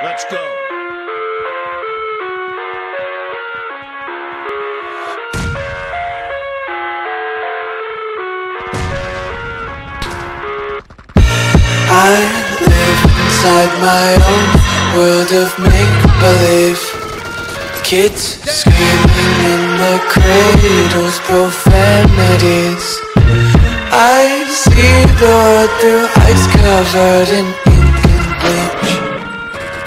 Let's go. I live inside my own world of make-believe Kids screaming in the cradles, profanities I see the world through ice covered in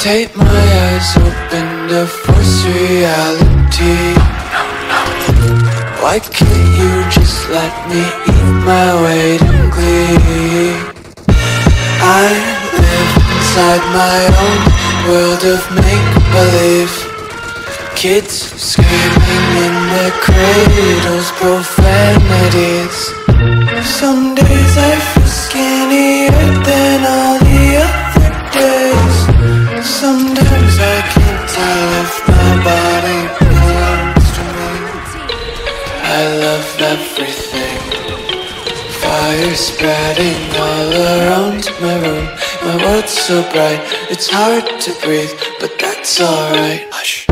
Take my eyes open to force reality. Why can't you just let me eat my weight in glee? I live inside my own world of make-believe. Kids screaming in their cradles, profanities Sometimes I can't tell if my body belongs to me. I love everything. Fire spreading all around my room. My world's so bright, it's hard to breathe But that's alright. Hush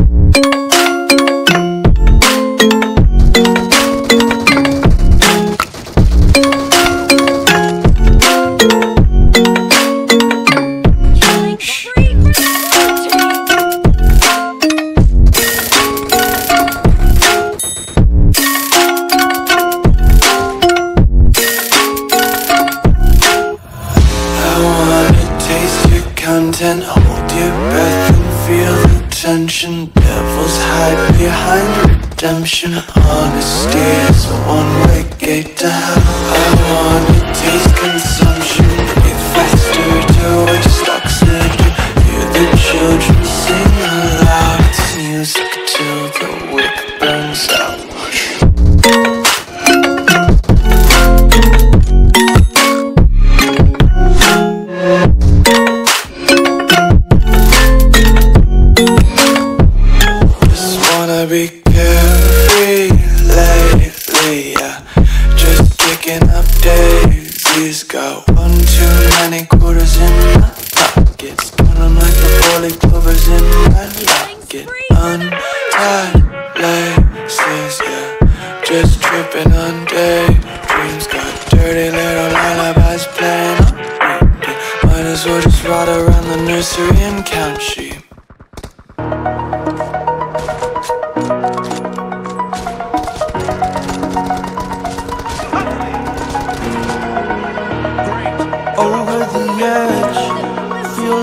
content, hold your breath and feel the tension. Devils hide behind redemption. Honesty is a one-way gate to hell. I wanna taste consumption, breathe faster to waste oxygen. Hear the children sing aloud. It's music till the wick burns out. Carefree lately, yeah. Just picking up daisies. Got one too many quarters in my pockets. Count 'em like the clovers in my locket. Untied laces, yeah. Just tripping on daydreams. Got dirty little lullabies playing on repeat. Might as well just ride around the nursery and count sheep.